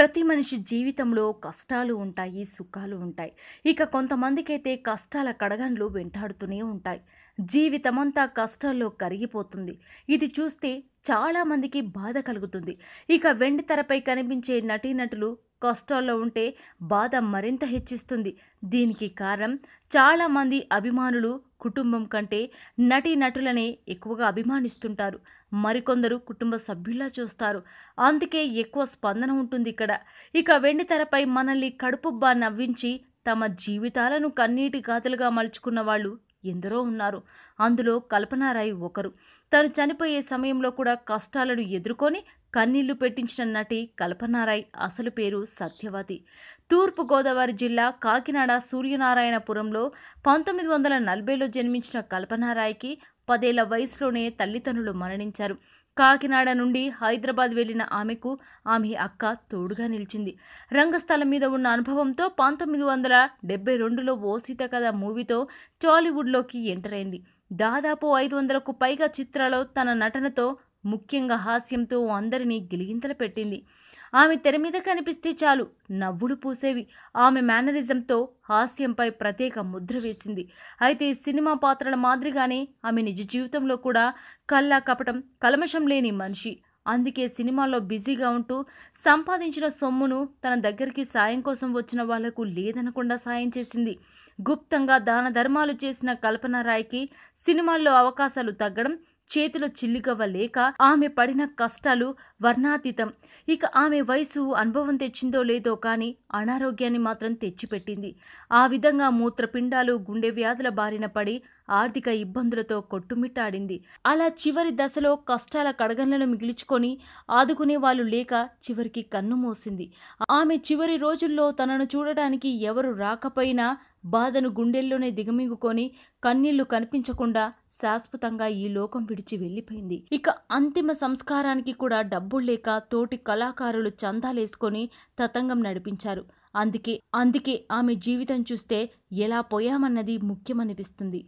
ప్రతి మనిషి జీవితంలో కష్టాలు ఉంటాయి సుఖాలు ఉంటాయి. ఇక కొంతమందికైతే కష్టాల కడగండ్లు వెంటాడుతూనే ఉంటాయి. జీవితమంతా కష్టాల్లో కరిగిపోతుంది. ఇది చూస్తే చాలామందికి బాధ కలుగుతుంది. ఇక వెండి తెరపై కనిపించే నటీనటులు కష్టాల్లో ఉంటే బాధ మరింత హెచ్చిస్తుంది. దీనికి కారణం చాలామంది అభిమానులు కుటుంబం కంటే నటీనటులనే ఎక్కువగా అభిమానిస్తుంటారు. మరికొందరు కుటుంబ సభ్యుల్లా చూస్తారు. అందుకే ఎక్కువ స్పందన ఉంటుంది ఇక్కడ. ఇక వెండి తెరపై మనల్ని కడుపుబ్బా నవ్వించి తమ జీవితాలను కన్నీటి గాథలుగా మలుచుకున్న వాళ్ళు ఎందరో ఉన్నారు. అందులో కల్పనారాయి ఒకరు. తను చనిపోయే సమయంలో కూడా కష్టాలను ఎదుర్కొని కన్నీళ్ళు పెట్టించిన నటి కల్పనారాయ్ అసలు పేరు సత్యవతి. తూర్పు గోదావరి జిల్లా కాకినాడ సూర్యనారాయణపురంలో పంతొమ్మిది వందల నలభైలో జన్మించిన కల్పనారాయ్కి పదేళ్ళ వయసులోనే తల్లిదండ్రులు మరణించారు. కాకినాడ నుండి హైదరాబాద్ వెళ్ళిన ఆమెకు ఆమె అక్క తోడుగా నిలిచింది. రంగస్థలం మీద ఉన్న అనుభవంతో పంతొమ్మిది వందల డెబ్బై రెండులో ఓ సీత కథ మూవీతో టాలీవుడ్లోకి ఎంటర్ అయింది. దాదాపు ఐదు వందలకు పైగా చిత్రాల్లో తన నటనతో ముఖ్యంగా హాస్యంతో అందరినీ గిలిగింతలు పెట్టింది. ఆమె తెర మీద కనిపిస్తే చాలు నవ్వులు పూసేవి. ఆమె మేనరిజంతో హాస్యంపై ప్రత్యేక ముద్ర వేసింది. అయితే సినిమా పాత్రల మాదిరిగానే ఆమె నిజ జీవితంలో కూడా కల్లా కపటం కలమషం లేని మనిషి. అందుకే సినిమాల్లో బిజీగా ఉంటూ సంపాదించిన సొమ్మును తన దగ్గరికి సాయం కోసం వచ్చిన వాళ్ళకు లేదనకుండా సాయం చేసింది. గుప్తంగా దాన ధర్మాలు చేసిన కల్పనారాయ్కి సినిమాల్లో అవకాశాలు తగ్గడం చేతిలో చిల్లిగవ్వ లేక ఆమె పడిన కష్టాలు వర్ణాతీతం. ఇక ఆమె వయసు అనుభవం తెచ్చిందో లేదో కానీ అనారోగ్యాన్ని మాత్రం తెచ్చిపెట్టింది. ఆ విధంగా మూత్రపిండాలు గుండె వ్యాధుల బారిన పడి ఆర్థిక ఇబ్బందులతో కొట్టుమిట్టాడింది. అలా చివరి దశలో కష్టాల కడగన్లను మిగిల్చుకొని ఆదుకునే వాళ్ళు లేక చివరికి కన్ను మోసింది. ఆమె చివరి రోజుల్లో తనను చూడడానికి ఎవరు రాకపోయినా బాధను గుండెల్లోనే దిగమింగుకొని కన్నీళ్ళు కనిపించకుండా శాశ్వతంగా ఈ లోకం విడిచి వెళ్ళిపోయింది. ఇక అంతిమ సంస్కారానికి కూడా డబ్బులు లేక తోటి కళాకారులు చందాలేసుకొని తతంగం నడిపించారు. అందుకే అందుకే ఆమె జీవితం చూస్తే ఎలా పోయామన్నది ముఖ్యమనిపిస్తుంది.